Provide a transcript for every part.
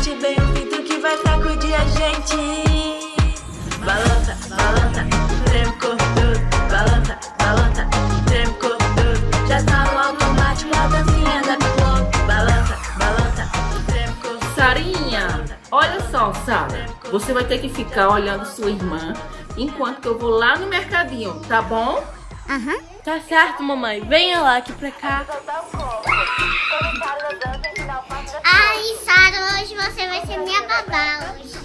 Veste bem o filtro que vai sacudir a gente. Balança, balança, treme o corpo todo. Balança, balança, treme o corpo todo. Já tá no automático a dancinha da piloto. Balança, balança, treme o corpo todo. Sarinha, olha só, Sara. Você vai ter que ficar olhando sua irmã enquanto que eu vou lá no mercadinho, tá bom? Aham. Tá certo, mamãe. Venha lá aqui pra cá. Ai, Sara, hoje você vai ser minha babá hoje.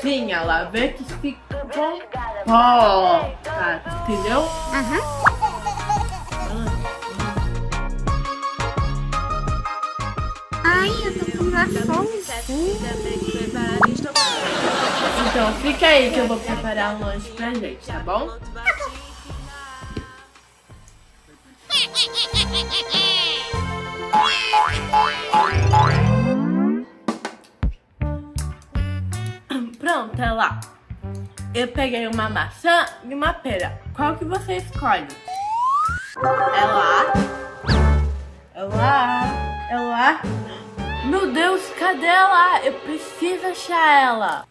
Sim, ela vê que bom. Ó, tá, entendeu? Aham. Ai, eu tô com uma fome. Então fica aí que eu vou preparar um lanche pra gente, tá bom? Pronto, é lá. Eu peguei uma maçã e uma pera. Qual que você escolhe? É? É lá? É lá? Meu Deus, cadê ela? Eu preciso achar ela.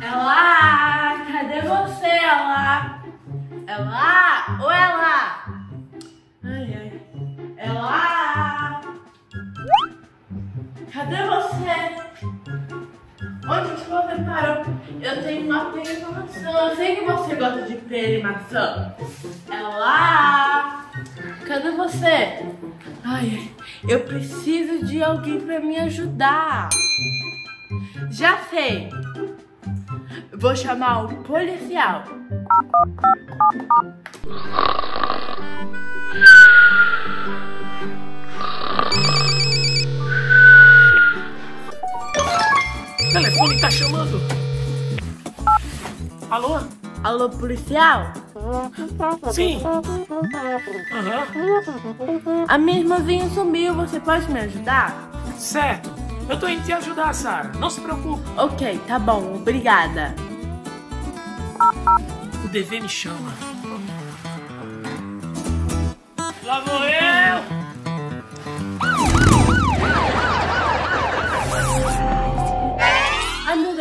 Ela, cadê você, ela? Ela, ou ela? Ai, ai. Ela, cadê você? Onde que você parou? Eu tenho uma pera uma maçã. Eu sei que você gosta de pera e maçã. Ela, cadê você? Ai, eu preciso de alguém pra me ajudar. Já sei. Vou chamar o policial. O telefone tá chamando. Alô? Alô, policial? Sim. Aham. A minha irmãzinha sumiu. Você pode me ajudar? Certo. Eu tô indo te ajudar, Sara. Não se preocupe. Ok, tá bom. Obrigada. O dever me chama.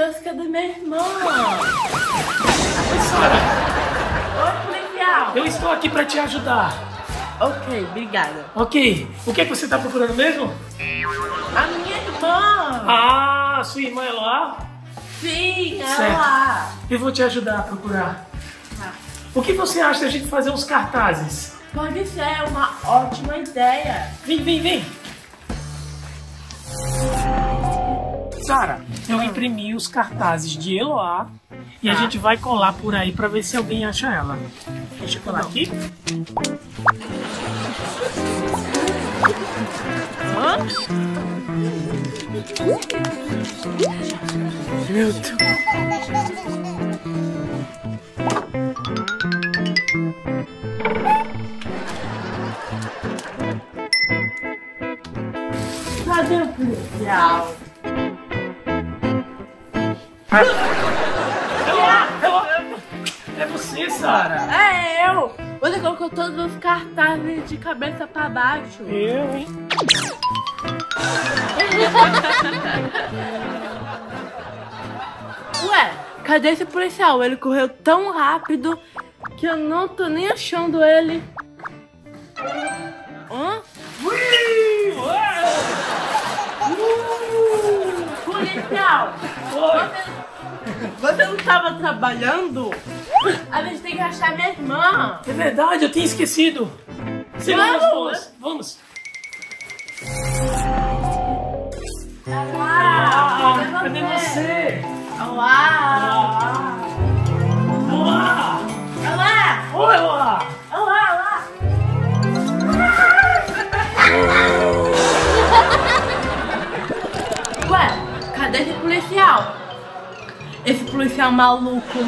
Ai, meu Deus, cadê minha irmã? Sara, Oi, policial. eu estou aqui pra te ajudar. Ok, obrigada. Ok. O que é que você tá procurando mesmo? A minha irmã. Ah, sua irmã é lá? Sim, Certo. ela. Eu vou te ajudar a procurar. Tá. O que você acha da gente fazer uns cartazes? Pode ser uma ótima ideia. Vem, vem, vem. Sara, eu imprimi os cartazes de Eloá e a Tá. gente vai colar por aí pra ver se alguém acha ela. Deixa eu colar aqui. Hã? Meu Deus. É você, Sara. É eu! Você colocou todos os cartazes de cabeça pra baixo. Eu, hein? Ué, cadê esse policial? Ele correu tão rápido que eu não tô nem achando ele. Hã? Ui, ué. Policial! Oi. Você não tava trabalhando? A gente tem que achar minha irmã. É verdade, eu tinha esquecido. Seguimos, Vamos. vamos, vamos. Ah, Ah, cadê você? Olá! Olá! Maluco.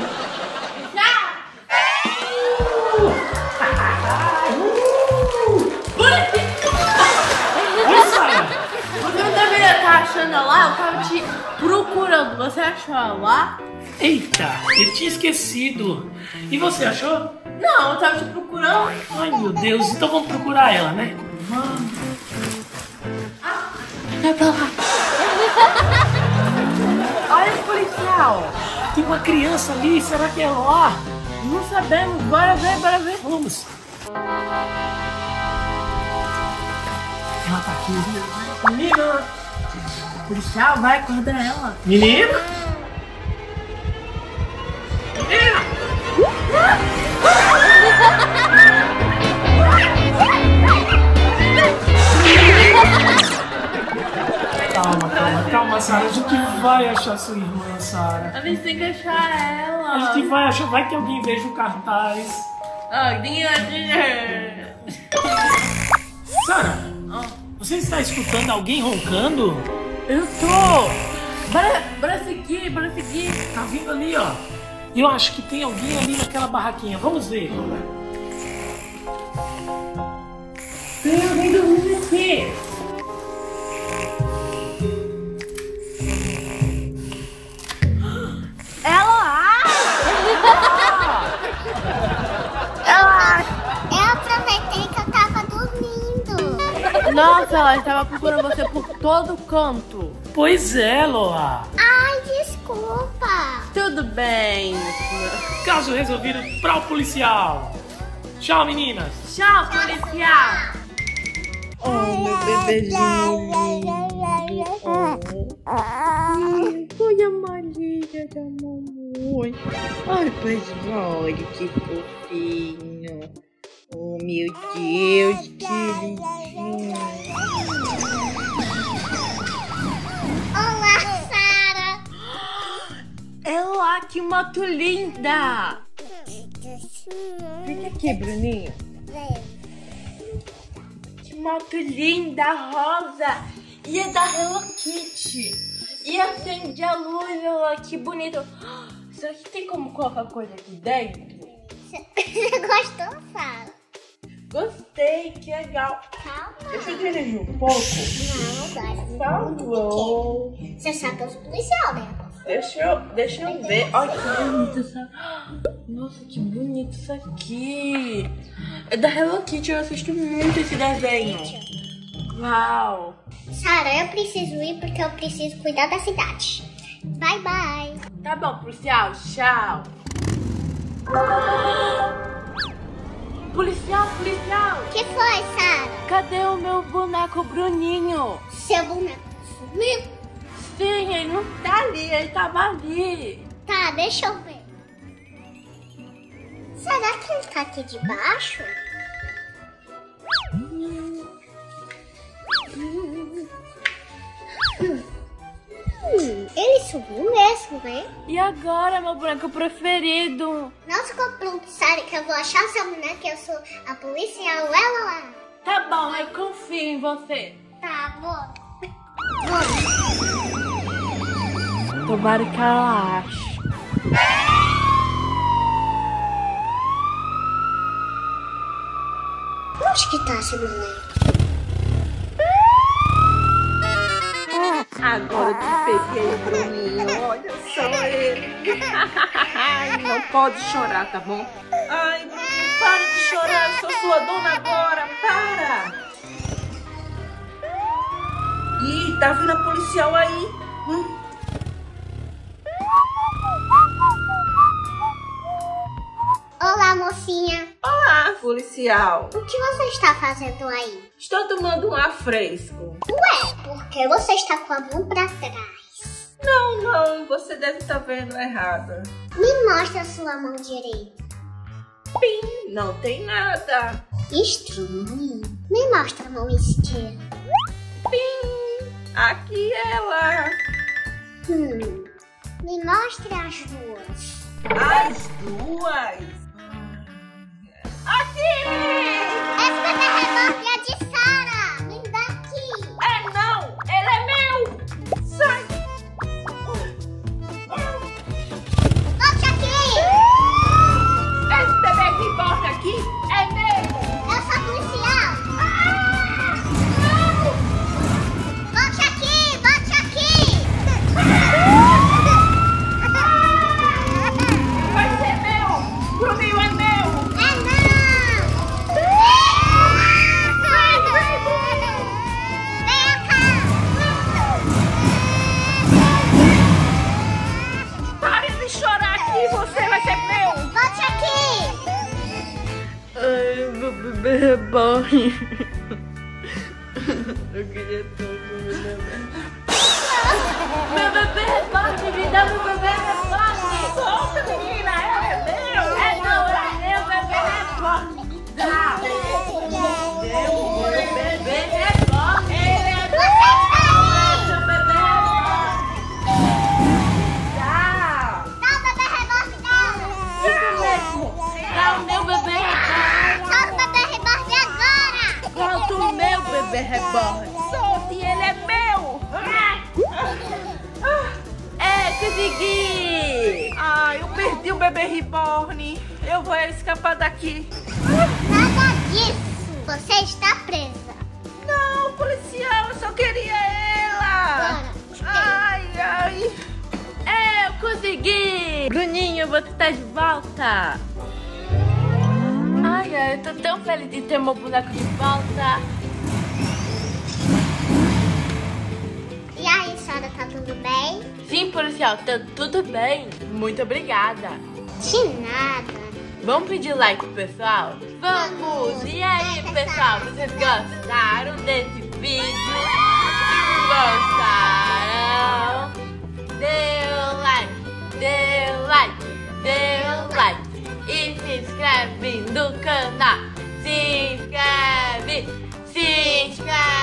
Você não deveria estar achando ela, eu tava te procurando. Você achou ela lá? Eita, eu tinha esquecido. E você achou? Não, eu tava te procurando. Ai, meu Deus, então vamos procurar ela, né? Vai pra lá. Olha o policial. Tem uma criança ali, será que é Eloá? Não sabemos. Bora ver, bora ver. Vamos. Ela tá aqui. Menina! Policial, vai, acorda ela. Menina! Calma, calma, Sara. A gente vai achar sua irmã, Sara. A gente tem que achar ela. A gente vai achar. Vai que alguém veja o cartaz. Ah. Sara, você está escutando alguém roncando? Eu tô. Bora, bora seguir, bora seguir. Tá vindo ali, ó. Eu acho que tem alguém ali naquela barraquinha. Vamos ver. Tem alguém dormindo aqui. Dormindo. Nossa, ela estava procurando você por todo canto. Pois é, Loa. Ai, desculpa. Tudo bem. Caso resolvido para o policial. Tchau, meninas. Tchau, policial. Oh, meu bebezinho. Foi a Maria da mamãe. Ai, pois olha que fofinho. Oh, meu Deus, que lindinho. Olá, Sara. Ela, que moto linda. Fica aqui, Bruninho. Que moto linda, rosa. E é da Hello Kitty. E acende a luz, olha que bonito. Será que tem como colocar coisa aqui dentro? Você gostou, Sara? Gostei, que legal. Calma. Deixa eu dirigir um pouco. Não, não favor. Você sabe eu sou policial, né? Deixa eu, deixa eu ver. Olha que bonito essa. Nossa, que bonito isso aqui. É da Hello Kitty, eu assisto muito esse desenho. Uau. Sara, eu preciso ir porque eu preciso cuidar da cidade. Bye, bye. Tá bom, policial, tchau. Policial, policial, que foi, Sara? cadê o meu boneco Bruninho? Seu boneco sumiu? Sim, ele não tá ali, ele tava ali. Tá, deixa eu ver. Será que ele tá aqui debaixo? Hum, ele subiu mesmo, né? E agora, meu boneco preferido? Não se preocupe, Sara, que eu vou achar seu boneco, que eu sou a policial ela lá. Tá bom, eu confio em você. Tá bom. Vamos. Tomara que ela ache. Onde que tá esse boneco? Agora eu peguei Bruninho, olha só ele. Ai, não pode chorar, tá bom? Ai, Bruninho, para de chorar, eu sou sua dona agora, para! Ih, tá vindo a policial aí. Hum. Olá, mocinha. Olá, policial. O que você está fazendo aí? Estou tomando um ar fresco. Ué, por que você está com a mão pra trás? Não, não, você deve estar vendo errado. Me mostra a sua mão direita. Pim, não tem nada. Estranho. Me mostra a mão esquerda. Pim, aqui ela. Hum. Me mostre as duas. As duas. Aqui! Essa é reboque é de Sara. Reborn. bebê reborn. Solte, ele é meu. É, consegui. Ai, eu perdi o bebê reborn. Eu vou escapar daqui. Nada disso. Você está presa. Não, policial, eu só queria ela. Bora. Ai, ai. É, eu consegui. Bruninho, você tá de volta. Ai, ai, eu tô tão feliz de ter meu boneco de volta. senhora tá tudo bem? Sim, policial, tá tudo bem. Muito obrigada. De nada. Vamos pedir like, pessoal? Vamos! E aí, pessoal, vocês gostaram desse vídeo? Gostaram, deu like, deu like, deu like. E se inscreve no canal. Se inscreve, se inscreve.